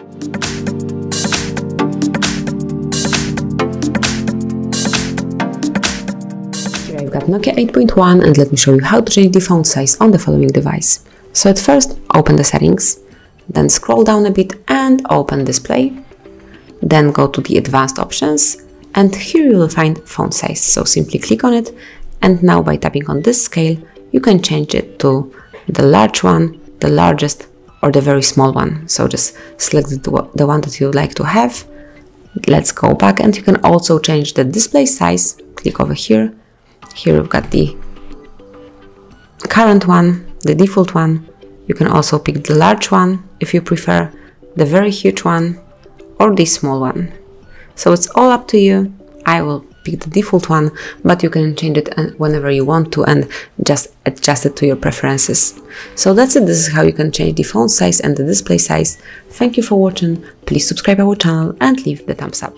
Here I've got Nokia 8.1 and let me show you how to change the font size on the following device. So at first open the settings, then scroll down a bit and open display, then go to the advanced options and here you will find font size. So simply click on it and now by tapping on this scale you can change it to the large one, the largest or the very small one. So just select the one that you like to have. Let's go back and you can also change the display size. Click over here. Here we've got the current one, the default one. You can also pick the large one if you prefer, the very huge one or the small one. So it's all up to you. I will pick the default one, but you can change it uh, whenever you want to and just adjust it to your preferences. So that's it, this is how you can change the font size and the display size. Thank you for watching, please subscribe our channel and leave the thumbs up.